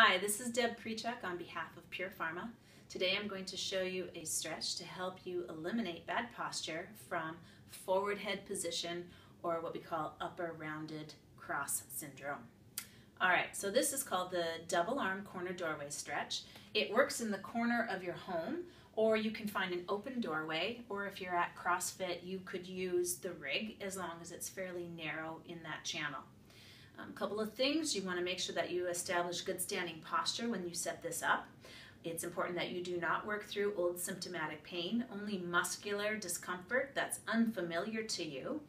Hi, this is Deb Preachuk on behalf of Pure Pharma. Today I'm going to show you a stretch to help you eliminate bad posture from forward head position or what we call upper rounded cross syndrome. All right, so this is called the double arm corner doorway stretch. It works in the corner of your home or you can find an open doorway or if you're at CrossFit you could use the rig as long as it's fairly narrow in that channel. A um, couple of things, you want to make sure that you establish good standing posture when you set this up. It's important that you do not work through old symptomatic pain, only muscular discomfort that's unfamiliar to you.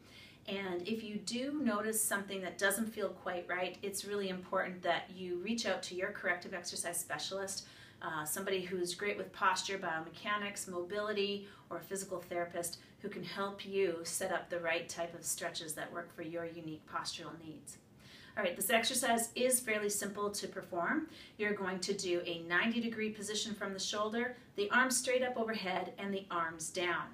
And if you do notice something that doesn't feel quite right, it's really important that you reach out to your corrective exercise specialist, uh, somebody who's great with posture, biomechanics, mobility, or a physical therapist who can help you set up the right type of stretches that work for your unique postural needs. All right, this exercise is fairly simple to perform. You're going to do a 90 degree position from the shoulder, the arms straight up overhead, and the arms down.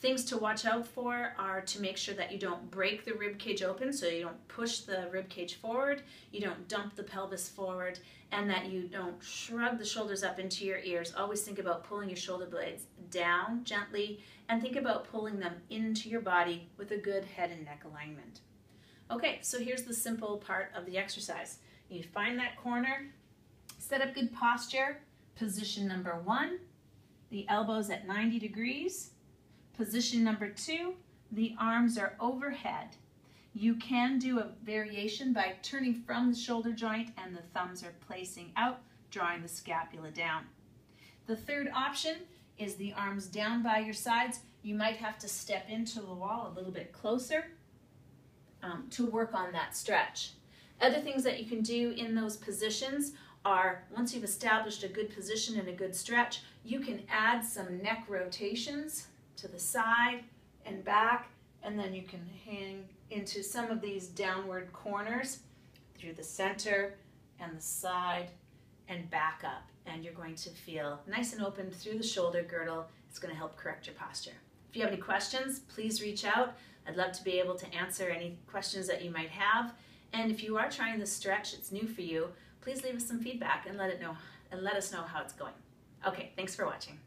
Things to watch out for are to make sure that you don't break the rib cage open, so you don't push the rib cage forward, you don't dump the pelvis forward, and that you don't shrug the shoulders up into your ears. Always think about pulling your shoulder blades down gently, and think about pulling them into your body with a good head and neck alignment. Okay, so here's the simple part of the exercise. You find that corner, set up good posture, position number one, the elbows at 90 degrees. Position number two, the arms are overhead. You can do a variation by turning from the shoulder joint and the thumbs are placing out, drawing the scapula down. The third option is the arms down by your sides. You might have to step into the wall a little bit closer um, to work on that stretch. Other things that you can do in those positions are once you've established a good position and a good stretch, you can add some neck rotations to the side and back, and then you can hang into some of these downward corners through the center and the side and back up. And you're going to feel nice and open through the shoulder girdle. It's going to help correct your posture. If you have any questions, please reach out. I'd love to be able to answer any questions that you might have. And if you are trying this stretch, it's new for you, please leave us some feedback and let it know and let us know how it's going. Okay, thanks for watching.